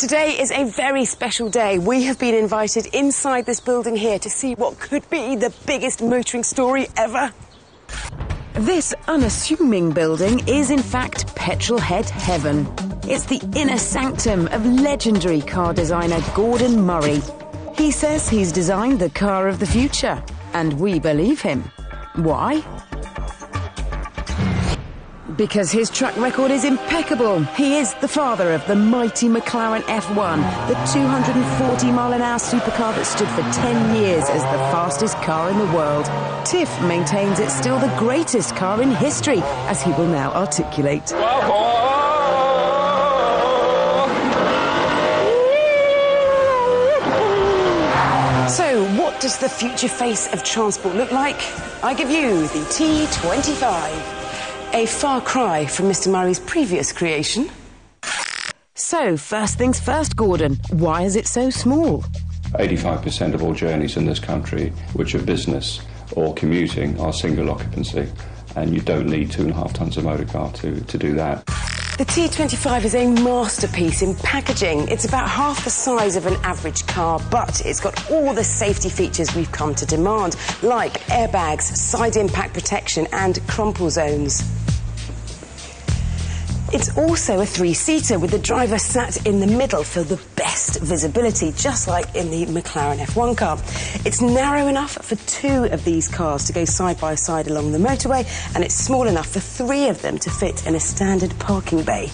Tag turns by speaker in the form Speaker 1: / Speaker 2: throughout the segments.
Speaker 1: Today is a very special day. We have been invited inside this building here to see what could be the biggest motoring story ever. This unassuming building is in fact Petrolhead Heaven. It's the inner sanctum of legendary car designer Gordon Murray. He says he's designed the car of the future, and we believe him. Why? Because his track record is impeccable. He is the father of the mighty McLaren F1, the 240 mile an hour supercar that stood for 10 years as the fastest car in the world. Tiff maintains it's still the greatest car in history, as he will now articulate. So, what does the future face of transport look like? I give you the T25, a far cry from Mr. Murray's previous creation. So, first things first, Gordon, why is it so small?
Speaker 2: 85% of all journeys in this country, which are business or commuting, are single occupancy, and you don't need two and a half tons of motor car to, to do that.
Speaker 1: The T25 is a masterpiece in packaging. It's about half the size of an average car, but it's got all the safety features we've come to demand, like airbags, side impact protection, and crumple zones. It's also a three-seater with the driver sat in the middle for the best visibility, just like in the McLaren F1 car. It's narrow enough for two of these cars to go side by side along the motorway, and it's small enough for three of them to fit in a standard parking bay.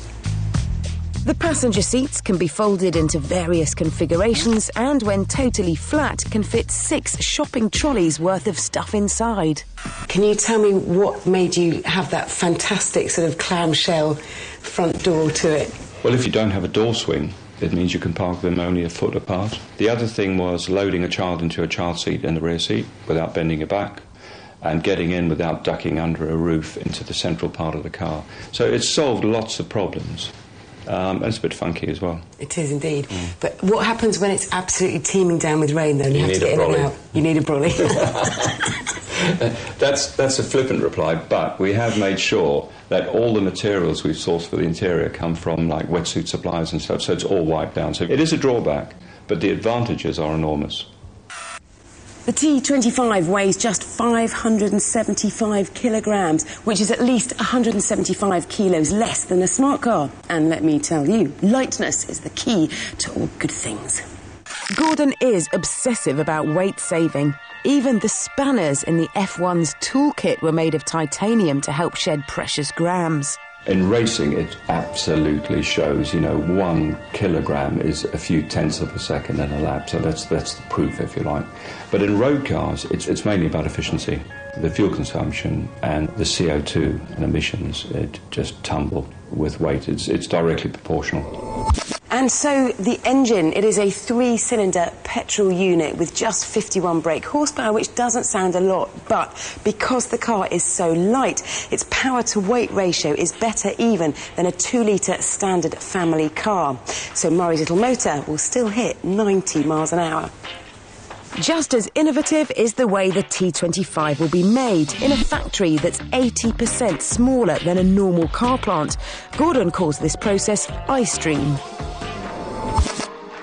Speaker 1: The passenger seats can be folded into various configurations and, when totally flat, can fit six shopping trolleys worth of stuff inside. Can you tell me what made you have that fantastic sort of clamshell front door to it?
Speaker 2: Well, if you don't have a door swing, it means you can park them only a foot apart. The other thing was loading a child into a child seat in the rear seat without bending your back and getting in without ducking under a roof into the central part of the car. So it solved lots of problems. Um, and it's a bit funky as well.
Speaker 1: It is indeed. But what happens when it's absolutely teeming down with rain, though, you,
Speaker 2: You
Speaker 1: have to
Speaker 2: need
Speaker 1: get
Speaker 2: a
Speaker 1: in and
Speaker 2: brolly.
Speaker 1: out? You need a brolly.
Speaker 2: That's, that's a flippant reply, but we have made sure that all the materials we've sourced for the interior come from like wetsuit suppliers and stuff, so it's all wiped down. So it is a drawback, but the advantages are enormous.
Speaker 1: The T25 weighs just 575 kilograms, which is at least 175 kilos less than a smart car. And let me tell you, lightness is the key to all good things. Gordon is obsessive about weight saving. Even the spanners in the F1's toolkit were made of titanium to help shed precious grams.
Speaker 2: In racing, it absolutely shows. You know, one kilogram is a few tenths of a second in a lap, so that's that's the proof, if you like. But in road cars, it's it's mainly about efficiency. The fuel consumption and the CO2 and emissions it just tumble with weight. It's it's directly proportional.
Speaker 1: And so the engine, it is a three cylinder petrol unit with just 51 brake horsepower, which doesn't sound a lot, but because the car is so light, its power to weight ratio is better even than a 2 litre standard family car. So Murray's little motor will still hit 90 miles an hour. Just as innovative is the way the T25 will be made in a factory that's 80% smaller than a normal car plant. Gordon calls this process Ice iStream.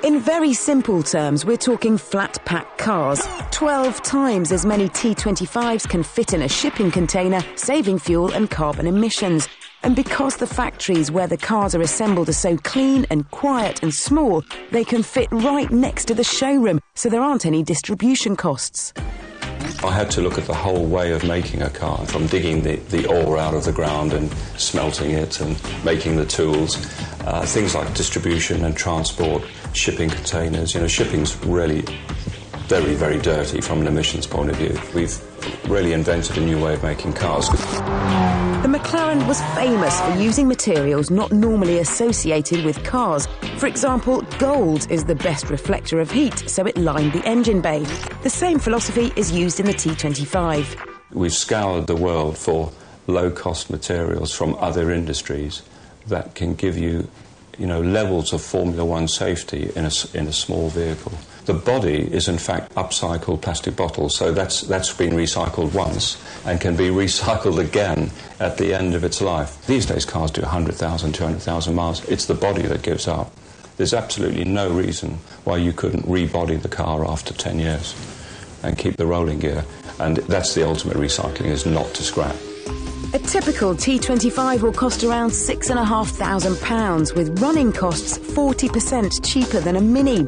Speaker 1: In very simple terms, we're talking flat pack cars. 12 times as many T25s can fit in a shipping container, saving fuel and carbon emissions. And because the factories where the cars are assembled are so clean and quiet and small, they can fit right next to the showroom, so there aren't any distribution costs.
Speaker 2: I had to look at the whole way of making a car, from digging the, the ore out of the ground and smelting it and making the tools. Uh, things like distribution and transport, shipping containers. You know, shipping's really very, very dirty from an emissions point of view. We've really invented a new way of making cars.
Speaker 1: The McLaren was famous for using materials not normally associated with cars. For example, gold is the best reflector of heat, so it lined the engine bay. The same philosophy is used in the T25.
Speaker 2: We've scoured the world for low-cost materials from other industries that can give you, you know, levels of Formula One safety in a, in a small vehicle. The body is in fact upcycled plastic bottles, so that's, that's been recycled once and can be recycled again at the end of its life. These days cars do 100,000, 200,000 miles. It's the body that gives up. there's absolutely no reason why you couldn't rebody the car after 10 years and keep the rolling gear. And that's the ultimate recycling, is not to scrap.
Speaker 1: A typical T25 will cost around £6,500, with running costs 40% cheaper than a Mini.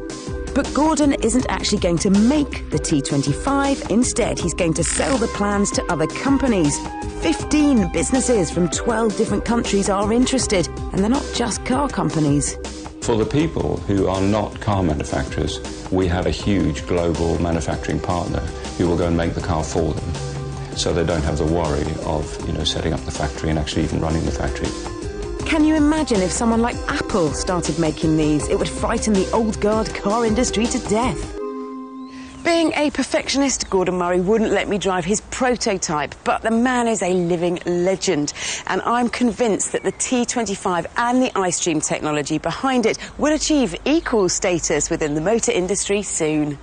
Speaker 1: But Gordon isn't actually going to make the T25. Instead, he's going to sell the plans to other companies. 15 businesses from 12 different countries are interested, and they're not just car companies.
Speaker 2: For the people who are not car manufacturers, we have a huge global manufacturing partner who will go and make the car for them so they don't have the worry of you know setting up the factory and actually even running the factory.
Speaker 1: Can you imagine if someone like Apple started making these? It would frighten the old guard car industry to death. Being a perfectionist, Gordon Murray wouldn't let me drive his prototype, but the man is a living legend. And I'm convinced that the T25 and the iStream technology behind it will achieve equal status within the motor industry soon.